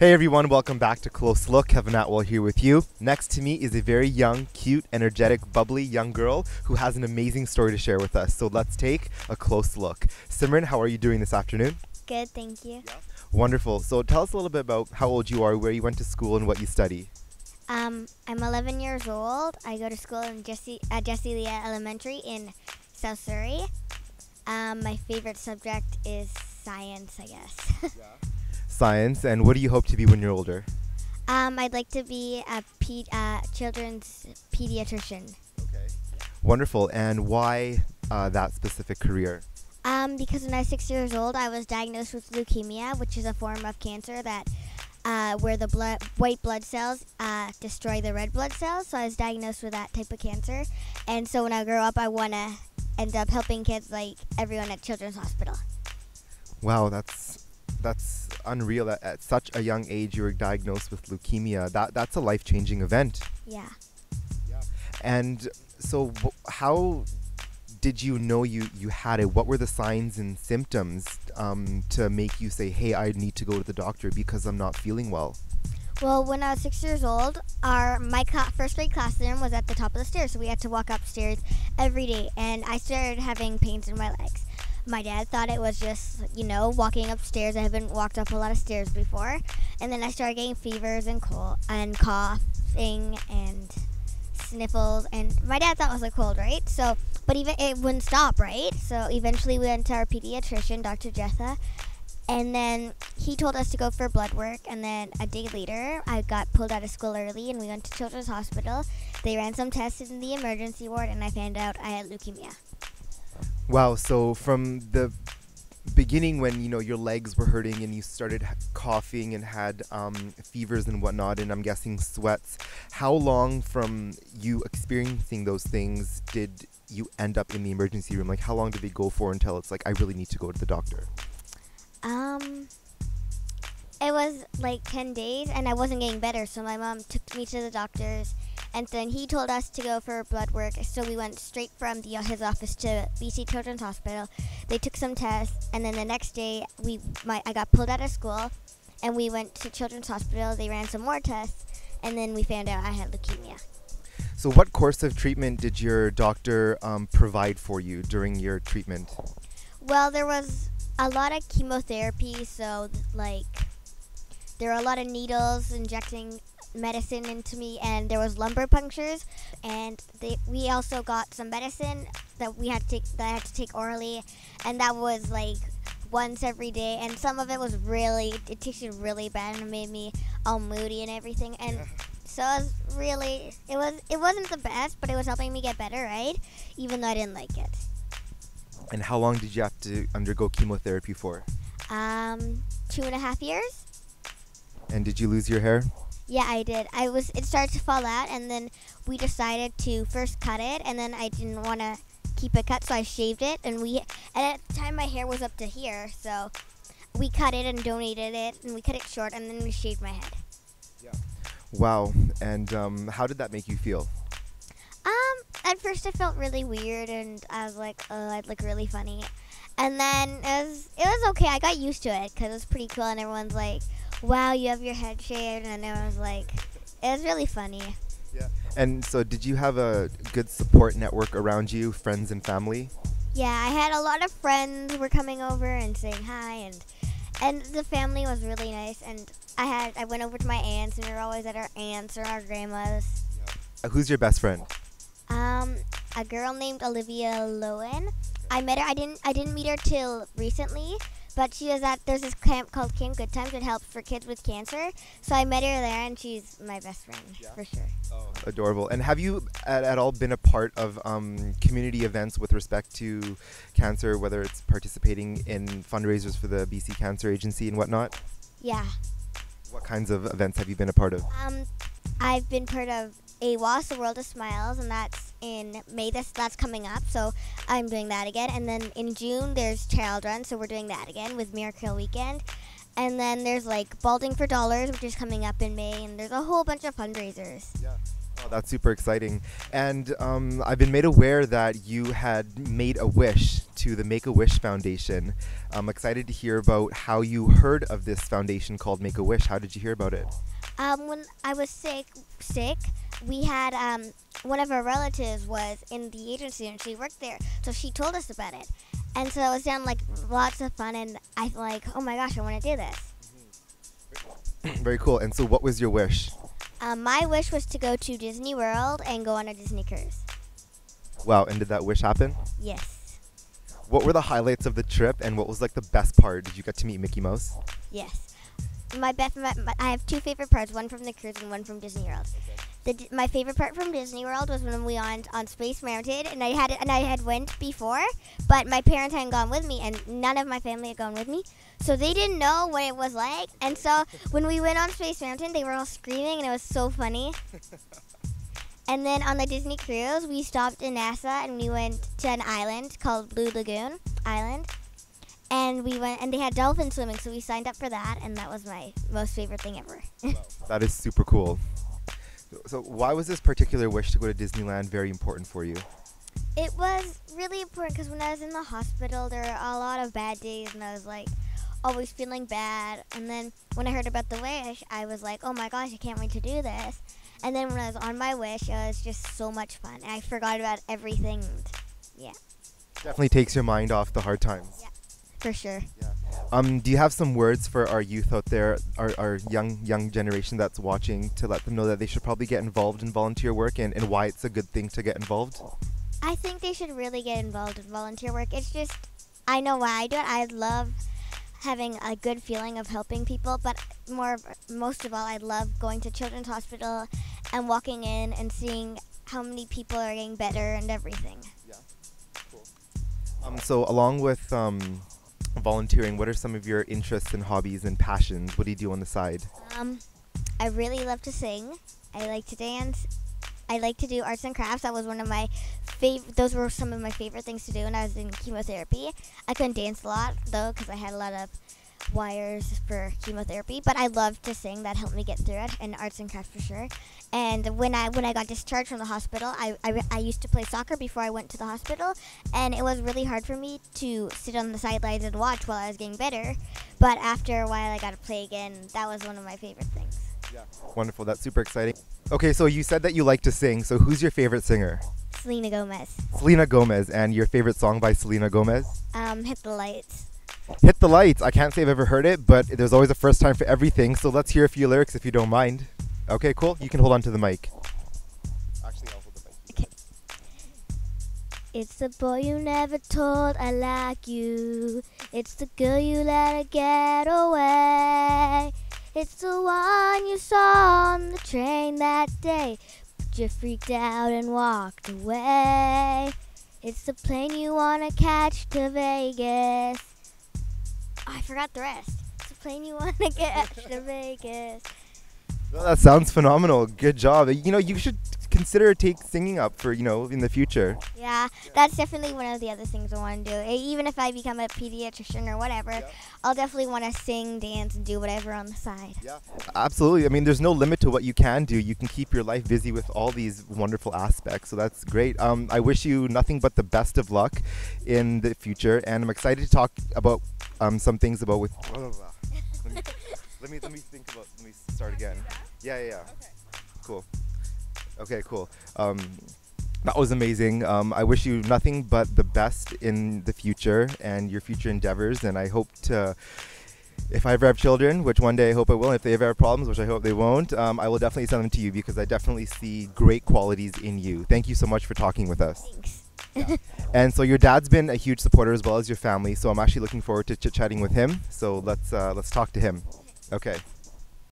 Hey everyone, welcome back to Close Look. Kevin Atwell here with you. Next to me is a very young, cute, energetic, bubbly young girl who has an amazing story to share with us. So let's take a close look. Simran, how are you doing this afternoon? Good, thank you. Wonderful. So tell us a little bit about how old you are, where you went to school, and what you study. Um, I'm 11 years old. I go to school in Jessie, at Jessie Lee Elementary in South Surrey. Um, my favorite subject is science, I guess. Science, and what do you hope to be when you're older? um, I'd like to be a pe- uh, children's pediatrician. Okay. Wonderful. And why uh, that specific career? Um, because when I was six years old, I was diagnosed with leukemia, which is a form of cancer that uh, where the blood, white blood cells uh, destroy the red blood cells. So I was diagnosed with that type of cancer, and so when I grow up, I want to end up helping kids like everyone at Children's Hospital. Wow, that's that's unreal. That at such a young age, you were diagnosed with leukemia. That that's a life changing event. Yeah. And so, how did you know you, you had it? What were the signs and symptoms um, to make you say, hey, I need to go to the doctor because I'm not feeling well? Well, when I was six years old, our my first grade classroom was at the top of the stairs, so we had to walk upstairs every day, and I started having pains in my legs. My dad thought it was just, you know, walking upstairs. I haven't walked up a lot of stairs before, and then I started getting fevers and cold and coughing and sniffles, and my dad thought it was a cold, right? So, but even it wouldn't stop, right? So eventually we went to our pediatrician, Dr. Jetha, and then he told us to go for blood work. And then a day later, I got pulled out of school early, and we went to Children's Hospital. They ran some tests in the emergency ward, and I found out I had leukemia. Wow, so from the beginning when you know your legs were hurting and you started coughing and had um, fevers and whatnot and i'm guessing sweats how long from you experiencing those things did you end up in the emergency room? Like how long did they go for until it's like i really need to go to the doctor Um, it was like 10 days, and I wasn't getting better, so my mom took me to the doctors, and then he told us to go for blood work, so we went straight from the, his office to BC Children's Hospital. They took some tests, and then the next day, we my, I got pulled out of school, and we went to Children's Hospital. They ran some more tests, and then we found out I had leukemia. so what course of treatment did your doctor um, provide for you during your treatment Well, there was a lot of chemotherapy, so like there were a lot of needles injecting medicine into me, and there was lumbar punctures, and they, we also got some medicine that we had to take that I had to take orally, and that was like once every day, and some of it was really it tasted really bad and it made me all moody and everything, and. So it was really, it was, it wasn't the best, but it was helping me get better, right? Even though I didn't like it. and how long did you have to undergo chemotherapy for Um, two and a half years. and did you lose your hair Yeah, I did. I was. It started to fall out, and then we decided to first cut it, and then I didn't want to keep it cut, so I shaved it. And we, and at the time, my hair was up to here, so we cut it and donated it, and we cut it short, and then we shaved my head. Yeah. Wow and um, how did that make you feel Um, at first I felt really weird, and I was like, oh, I'd look really funny. And then it was, it was okay. I got used to it because it was pretty cool, and everyone's like, wow, you have your head shaved, and it was like, it was really funny. Yeah. And so, did you have a good support network around you, friends and family? Yeah, I had a lot of friends were coming over and saying hi, and and the family was really nice. And I had I went over to my aunts, and we were always at our aunts or our grandmas. Uh, who's your best friend? Um, a girl named Olivia Lowen. I met her. I didn't I didn't meet her till recently, but she was at there's this camp called Camp Good Times that helps for kids with cancer. So I met her there, and she's my best friend for sure. Adorable. And have you at, at all been a part of um, community events with respect to cancer, whether it's participating in fundraisers for the BC Cancer Agency and whatnot? Yeah. What kinds of events have you been a part of? Um, I've been part of AWAS, the World of Smiles, and that's in May. This that's coming up, so I'm doing that again. And then in June there's Child Run, so we're doing that again with Miracle Weekend. And then there's like Balding for Dollars, which is coming up in May, and there's a whole bunch of fundraisers. Oh, that's super exciting. And um, I've been made aware that you had made a wish to the Make a Wish Foundation. I'm excited to hear about how you heard of this foundation called Make a Wish. How did you hear about it? Um, when I was sick, sick, we had um, one of our relatives was in the agency and she worked there, so she told us about it, and so it sounded like lots of fun, and I like, oh my gosh, I want to do this. Very cool. And so, what was your wish? Um, my wish was to go to Disney World and go on a Disney cruise. Wow, and did that wish happen? Yes, What were the highlights of the trip, and what was like the best part? Did you get to meet Mickey Mouse? yes. My best, my, my, I have two favorite parts, one from the cruise and one from Disney World. The, my favorite part from Disney World was when we went on Space Mountain, and I had and I had went before, but my parents hadn't gone with me, and none of my family had gone with me, so they didn't know what it was like. And so when we went on Space Mountain, they were all screaming, and it was so funny. and then on the Disney cruise, we stopped in Nassau, and we went to an island called Blue Lagoon Island. And we went, and they had dolphin swimming, so we signed up for that, and that was my most favorite thing ever. That is super cool. So, why was this particular wish to go to Disneyland very important for you? It was really important because when I was in the hospital, there were a lot of bad days, and I was like always feeling bad. And then when I heard about the wish, I was like, oh my gosh, I can't wait to do this. And then when I was on my wish, it was just so much fun. I forgot about everything, Yeah. Definitely takes your mind off the hard times. Yeah, for sure. Um, do you have some words for our youth out there, our, our young young generation that's watching, to let them know that they should probably get involved in volunteer work and, and why it's a good thing to get involved? I think they should really get involved in volunteer work. It's just, I know why I do it. I love having a good feeling of helping people, but more, most of all, I love going to Children's Hospital and walking in and seeing how many people are getting better and everything. Yeah, cool. Um, so, along with um, volunteering, what are some of your interests and hobbies and passions? What do you do on the side? Um, I really love to sing. I like to dance. I like to do arts and crafts. That was one of my favorite. Those were some of my favorite things to do when I was in chemotherapy. I couldn't dance a lot though because I had a lot of wires for chemotherapy. But I loved to sing. That helped me get through it. And arts and crafts for sure. And when I when I got discharged from the hospital, I, I, I used to play soccer before I went to the hospital, and it was really hard for me to sit on the sidelines and watch while I was getting better. But after a while, I got to play again. That was one of my favorite things. Yeah, wonderful, that's super exciting. Okay, so you said that you like to sing. So, who's your favorite singer? Selena Gomez. Selena Gomez, and your favorite song by Selena Gomez? Um, hit the lights. Hit the lights. I can't say I've ever heard it, but there's always a first time for everything. So let's hear a few lyrics if you don't mind. Okay, cool. You can hold on to the mic. Actually, I'll hold the mic. It's the boy you never told I like you. It's the girl you let her get away. It's the one you saw on the train that day, but you freaked out and walked away. It's the plane you wanna catch to Vegas. I forgot the rest. It's the plane you wanna catch to Vegas. Well, that sounds phenomenal. Good job. You know, you should consider take singing up for you know in the future. Yeah, that's definitely one of the other things I want to do. Even if I become a pediatrician or whatever, Yeah. I'll definitely want to sing, dance, and do whatever on the side. Yeah, absolutely. I mean, there's no limit to what you can do. You can keep your life busy with all these wonderful aspects. So that's great. Um, I wish you nothing but the best of luck in the future, and I'm excited to talk about um, some things about with. let, me, let me let me think about. Let me start again. Yeah, yeah, yeah. Cool. Okay, cool. Um, that was amazing. Um, I wish you nothing but the best in the future and your future endeavors, and I hope to if I ever have children, which one day I hope I will, and if they ever have problems, which I hope they won't, um, I will definitely send them to you because I definitely see great qualities in you. Thank you so much for talking with us. Thanks. And so your dad's been a huge supporter as well as your family, so I'm actually looking forward to chit chatting with him. So let's uh, let's talk to him. Okay.